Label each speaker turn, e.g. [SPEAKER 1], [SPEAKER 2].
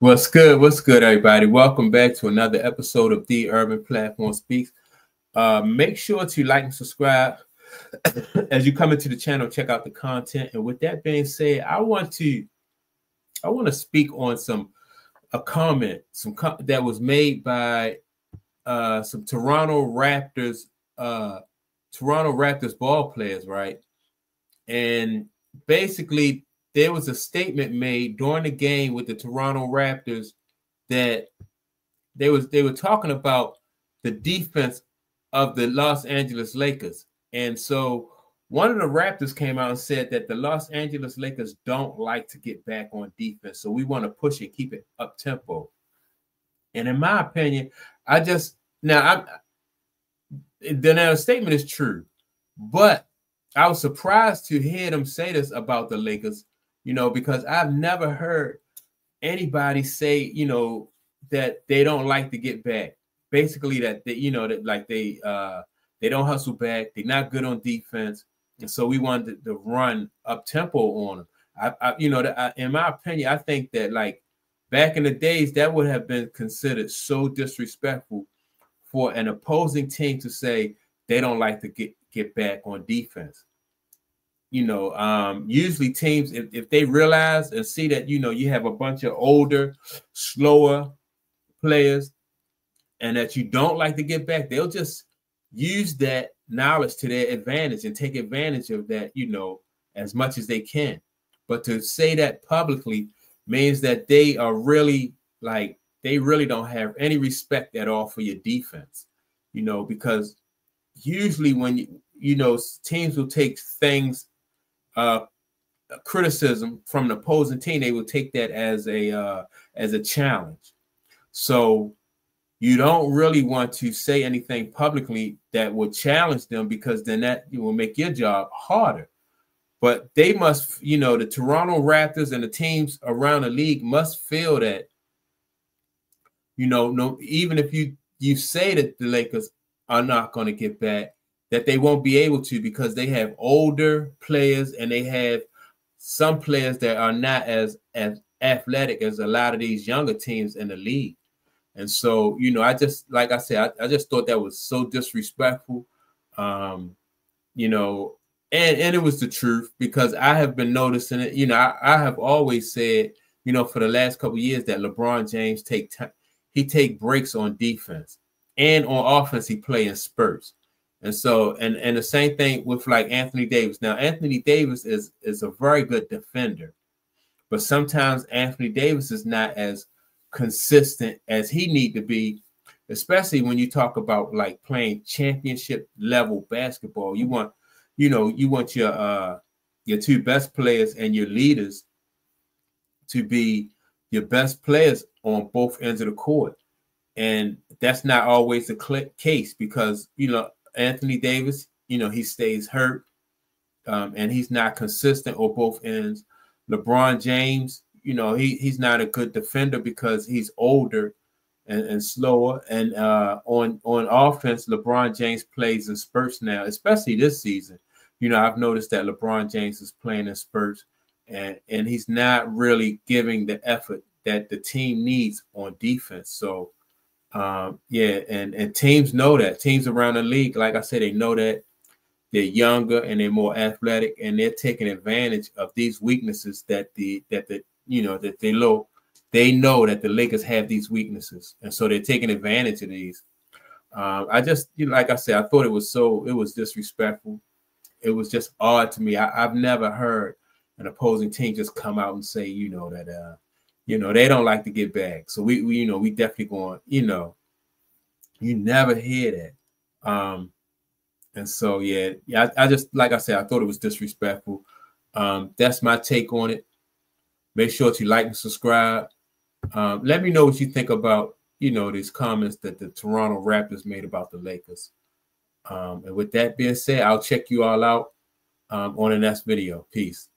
[SPEAKER 1] What's good? What's good, everybody? Welcome back to another episode of The Urban Platform Speaks. Uh, make sure to like and subscribe as you come into the channel. Check out the content. And with that being said, I want to I want to speak on some a comment some that was made by uh, some Toronto Raptors uh, Toronto Raptors ball players, right? And basically, there was a statement made during the game with the Toronto Raptors that they was they were talking about the defense of the Los Angeles Lakers. And so one of the Raptors came out and said that the Los Angeles Lakers don't like to get back on defense. So we want to push it, keep it up tempo. And in my opinion, I just now I'm the now statement is true, but I was surprised to hear them say this about the Lakers you know, because I've never heard anybody say, you know, that they don't like to get back. Basically, that they, you know, that like they uh they don't hustle back, they're not good on defense. And so we wanted to run up tempo on them. I, I you know, I, in my opinion, I think that like back in the days, that would have been considered so disrespectful for an opposing team to say they don't like to get get back on defense you know, um, usually teams, if, if they realize and see that, you know, you have a bunch of older, slower players and that you don't like to get back, they'll just use that knowledge to their advantage and take advantage of that, you know, as much as they can. But to say that publicly means that they are really like, they really don't have any respect at all for your defense, you know, because usually when you, you know, teams will take things uh, criticism from an opposing team, they will take that as a uh, as a challenge. So you don't really want to say anything publicly that will challenge them because then that will make your job harder. But they must, you know, the Toronto Raptors and the teams around the league must feel that, you know, no, even if you you say that the Lakers are not going to get back, that they won't be able to because they have older players and they have some players that are not as as athletic as a lot of these younger teams in the league. And so, you know, I just like I said, I, I just thought that was so disrespectful. Um, you know, and and it was the truth because I have been noticing it. You know, I, I have always said, you know, for the last couple years that LeBron James take time, he take breaks on defense and on offense. He play in spurts. And so, and and the same thing with like Anthony Davis. Now, Anthony Davis is is a very good defender, but sometimes Anthony Davis is not as consistent as he need to be, especially when you talk about like playing championship level basketball. You want, you know, you want your uh your two best players and your leaders to be your best players on both ends of the court. And that's not always the case because you know Anthony Davis, you know, he stays hurt um, and he's not consistent on both ends. LeBron James, you know, he he's not a good defender because he's older and, and slower. And uh, on on offense, LeBron James plays in spurts now, especially this season. You know, I've noticed that LeBron James is playing in spurts, and and he's not really giving the effort that the team needs on defense. So um, yeah, and and teams know that. Teams around the league, like I said, they know that they're younger and they're more athletic, and they're taking advantage of these weaknesses that the that the you know that they low. They know that the Lakers have these weaknesses, and so they're taking advantage of these. Um, I just, you know, like I said, I thought it was so it was disrespectful. It was just odd to me. I, I've never heard an opposing team just come out and say, you know, that uh, you know, they don't like to get back. So we, we you know, we definitely going, you know, you never hear that. Um, and so yeah, yeah, I, I just like I said, I thought it was disrespectful. Um, that's my take on it. Make sure to like and subscribe. Um, let me know what you think about you know these comments that the Toronto Raptors made about the Lakers. Um, and with that being said, I'll check you all out um, on the next video. Peace.